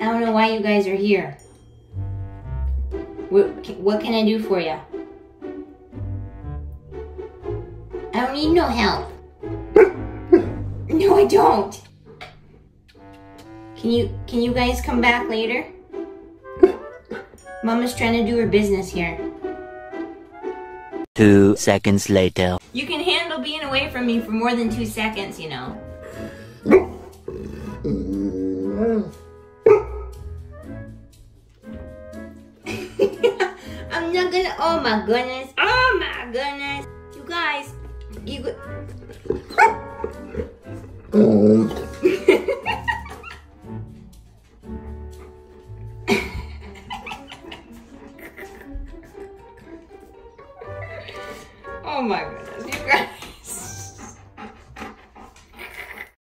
I don't know why you guys are here. What, what can I do for you? I don't need no help. No, I don't. Can you can you guys come back later? Mama's trying to do her business here. Two seconds later. You can handle being away from me for more than two seconds, you know. Not gonna. Oh my goodness. Oh my goodness. You guys, you. Go oh my goodness, you guys.